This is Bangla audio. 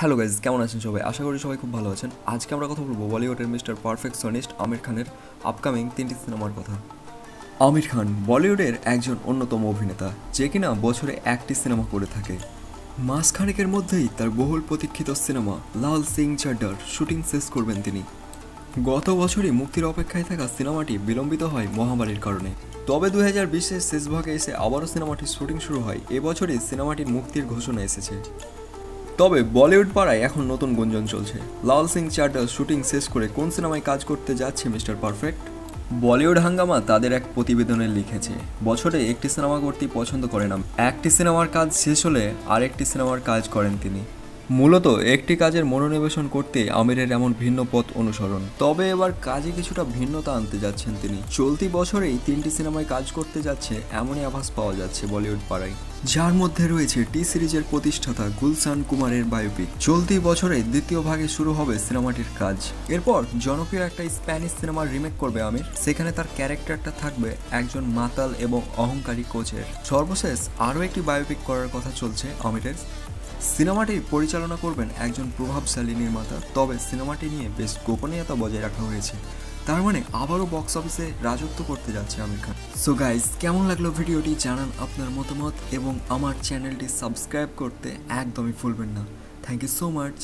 হ্যালো গাইজ কেমন আছেন সবাই? আশা করি সবাই খুব ভালো আছেন। আজকে আমরা কথা বলব বলিউডের মিস্টার পারফেকশনিস্ট আমির খানের আপকামিং তিনটি সিনেমার কথা। আমির খান বলিউডের একজন অন্যতম অভিনেতা, যে কিনা বছরে একটি সিনেমা করে থাকে। মাসখানেকের মধ্যেই তার বহুল প্রতীক্ষিত সিনেমা লাল সিং চাড্ডার, শুটিং শেষ করবেন তিনি। গত বছরই মুক্তির অপেক্ষায় থাকা সিনেমাটি বিলম্বিত হয় মহামারীর কারণে। তবে দু হাজার বিশের শেষ ভাগে এসে আবারও সিনেমাটির শুটিং শুরু হয়। এবছরই সিনেমাটির মুক্তির ঘোষণা এসেছে। তবে বলিউড পাড়ায় এখন নতুন গুঞ্জন চলছে। লাল সিং চাড্ডা শুটিং শেষ করে কোন সিনেমায় কাজ করতে যাচ্ছে মিস্টার পারফেক্ট? বলিউড হাঙ্গামা তাদের এক প্রতিবেদনে লিখেছে, বছরে একটি সিনেমা করতেই পছন্দ করেন একটি সিনেমার কাজ শেষ হলে আরেকটি সিনেমার কাজ করেন তিনি। মূলত একটি কাজের মনোনিবেশন করতে আমিরের এমন ভিন্ন পথ অনুসরণ। তবে এবার কাজে কিছুটা ভিন্নতা আনতে যাচ্ছেন তিনি। চলতি বছরেই তিনটি সিনেমায় কাজ করতে যাচ্ছে এমনই আভাস পাওয়া যাচ্ছে বলিউড পাড়ায়। যার মধ্যে রয়েছে টি সিরিজের প্রতিষ্ঠাতা গুলশান কুমারের বায়োপিক চলতি বছরে দ্বিতীয় ভাগে শুরু হবে সিনেমাটির কাজ। এরপর জনপ্রিয় একটা স্প্যানিশ সিনেমার রিমেক করবে আমির। সেখানে তার ক্যারেক্টারটা থাকবে একজন মাতাল এবং অহংকারী কোচের। সর্বশেষ আরও একটি বায়োপিক করার কথা চলছে আমিরের। সিনেমাটি পরিচালনা করবেন একজন প্রভাবশালী নির্মাতা, তবে সিনেমাটি নিয়ে বেশ গোপনীয়তা বজায় রাখা হয়েছে। তার মানে আবারও বক্স অফিসে রাজত্ব করতে যাচ্ছে আমির খান সো গাইজ কেমন লাগল ভিডিওটি জানান আপনার মতামত এবং আমার চ্যানেলটি সাবস্ক্রাইব করতে একদমই ভুলবেন না। Thank you so much